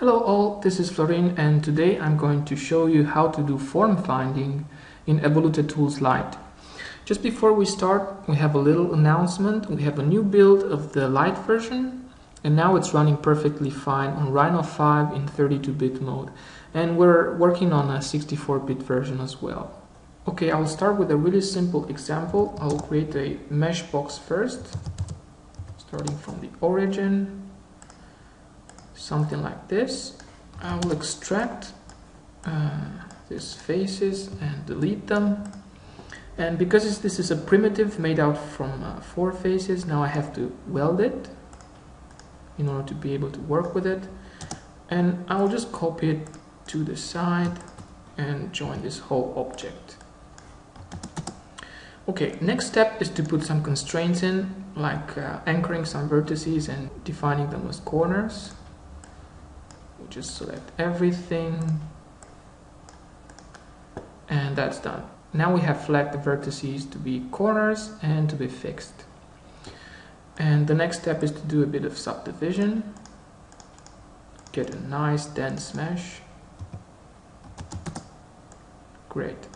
Hello all, this is Florin and today I'm going to show you how to do form finding in EvoluteTools Lite. Just before we start, we have a little announcement. We have a new build of the Lite version and now it's running perfectly fine on Rhino 5 in 32-bit mode and we're working on a 64-bit version as well. Okay, I'll start with a really simple example. I'll create a mesh box first, starting from the origin, something like this. I will extract uh, these faces and delete them. And because this is a primitive made out from uh, four faces, now I have to weld it in order to be able to work with it. And I will just copy it to the side and join this whole object. Okay, next step is to put some constraints in, like uh, anchoring some vertices and defining them as corners. Just select everything, and that's done. Now we have flagged the vertices to be corners and to be fixed. And the next step is to do a bit of subdivision, get a nice dense mesh. Great.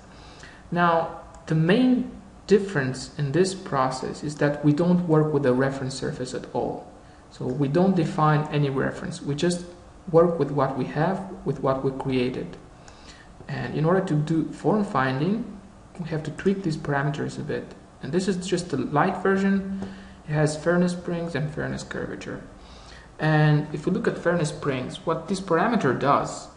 Now, the main difference in this process is that we don't work with a reference surface at all. So we don't define any reference. We just work with what we have, with what we created. And in order to do form finding, we have to tweak these parameters a bit. And this is just the Lite version. It has fairness springs and fairness curvature. And if we look at fairness springs, what this parameter does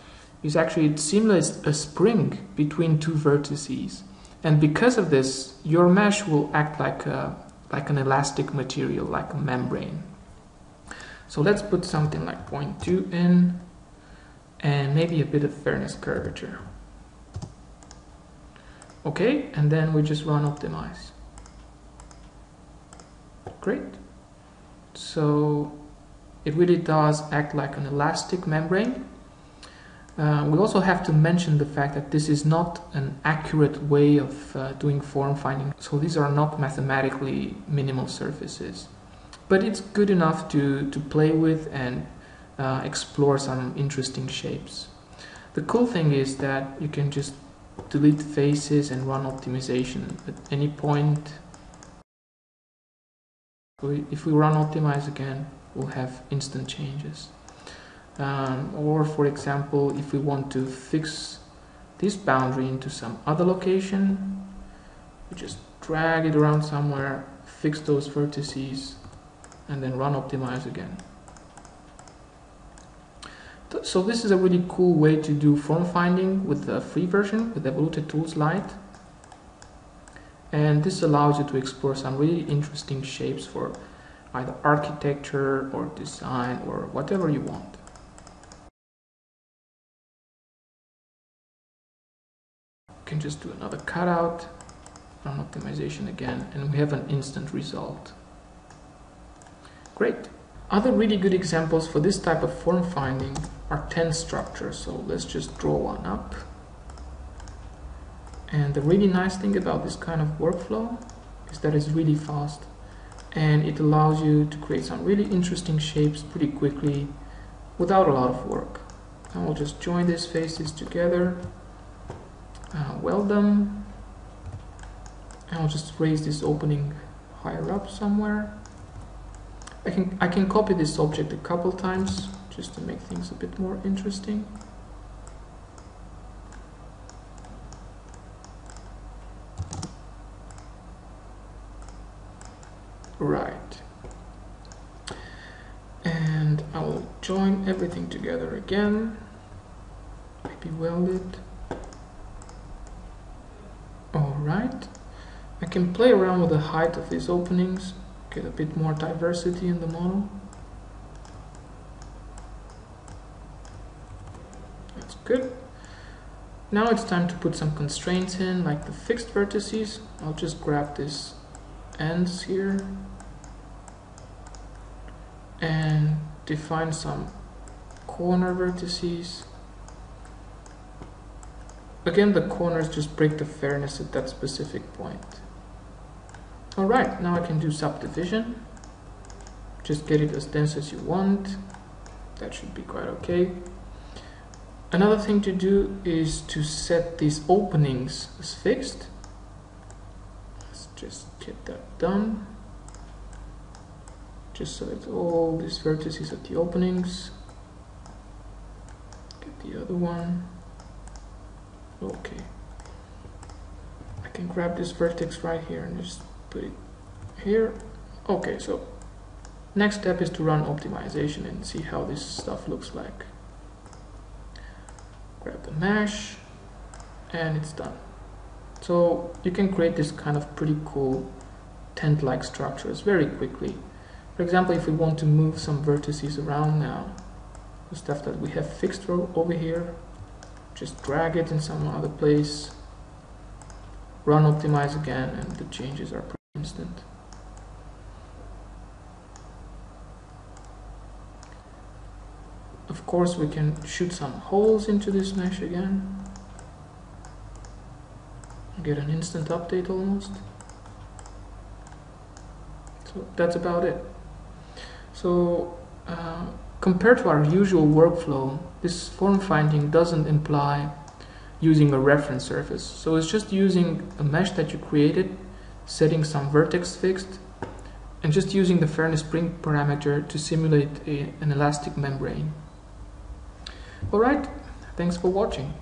is actually it simulates a spring between two vertices. And because of this, your mesh will act like, a, like an elastic material, like a membrane. So let's put something like 0.2 in and maybe a bit of fairness curvature. Okay, and then we just run optimize. Great. So it really does act like an elastic membrane uh, we also have to mention the fact that this is not an accurate way of uh, doing form finding. So these are not mathematically minimal surfaces. But it's good enough to, to play with and uh, explore some interesting shapes. The cool thing is that you can just delete faces and run optimization at any point. If we run optimize again, we'll have instant changes um, or for example if we want to fix this boundary into some other location we just drag it around somewhere fix those vertices and then run optimize again. So this is a really cool way to do form finding with the free version with EvoluteTools Lite. And this allows you to explore some really interesting shapes for either architecture or design or whatever you want. Can just do another cutout, run optimization again, and we have an instant result. Great. Other really good examples for this type of form finding are tense structures. So let's just draw one up. And the really nice thing about this kind of workflow is that it's really fast and it allows you to create some really interesting shapes pretty quickly without a lot of work. And we'll just join these faces together uh, weld them and I'll just raise this opening higher up somewhere I can I can copy this object a couple times just to make things a bit more interesting. Right. And I will join everything together again. Maybe weld it. Alright. I can play around with the height of these openings get a bit more diversity in the model. That's good. Now it's time to put some constraints in like the fixed vertices. I'll just grab this ends here and define some corner vertices. Again, the corners just break the fairness at that specific point. Alright, now I can do subdivision. Just get it as dense as you want. that should be quite okay. Another thing to do is to set these openings as fixed. Let's just get that done. Just select all these vertices at the openings. Get the other one. Okay. I can grab this vertex right here and just here. Okay, so next step is to run optimization and see how this stuff looks like. Grab the mesh and it's done. So you can create this kind of pretty cool tent-like structures very quickly. For example if we want to move some vertices around now the stuff that we have fixed over here just drag it in some other place run optimize again and the changes are instant Of course we can shoot some holes into this mesh again. Get an instant update almost. So that's about it. So uh, compared to our usual workflow, this form finding doesn't imply using a reference surface. So it's just using a mesh that you created, setting some vertex fixed, and just using the fairness spring parameter to simulate a, an elastic membrane. Alright, thanks for watching.